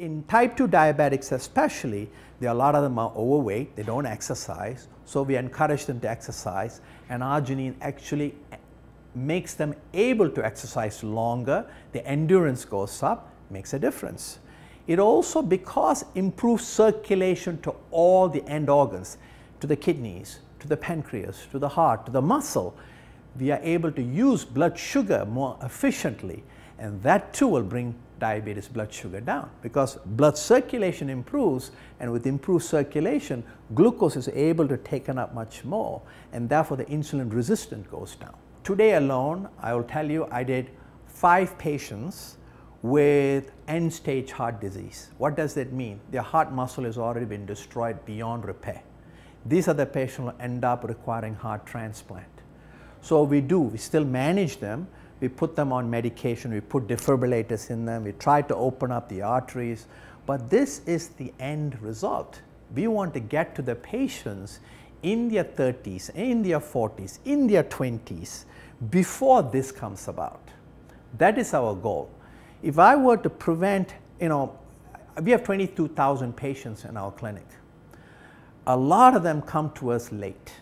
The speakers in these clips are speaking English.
In type 2 diabetics especially, there are a lot of them are overweight, they don't exercise, so we encourage them to exercise. And arginine actually makes them able to exercise longer, the endurance goes up, makes a difference. It also, because improves circulation to all the end organs, to the kidneys, to the pancreas, to the heart, to the muscle, we are able to use blood sugar more efficiently and that too will bring diabetes blood sugar down because blood circulation improves and with improved circulation glucose is able to taken up much more and therefore the insulin resistant goes down. Today alone I will tell you I did five patients with end stage heart disease. What does that mean? Their heart muscle has already been destroyed beyond repair. These are the patients who end up requiring heart transplant. So we do, we still manage them we put them on medication, we put defibrillators in them, we try to open up the arteries, but this is the end result. We want to get to the patients in their 30s, in their 40s, in their 20s before this comes about. That is our goal. If I were to prevent, you know, we have 22,000 patients in our clinic. A lot of them come to us late.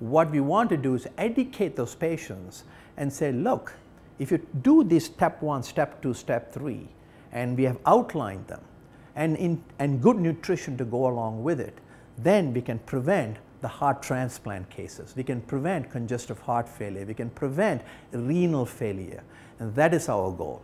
What we want to do is educate those patients and say, look, if you do this step one, step two, step three, and we have outlined them, and, in, and good nutrition to go along with it, then we can prevent the heart transplant cases. We can prevent congestive heart failure. We can prevent renal failure. And that is our goal.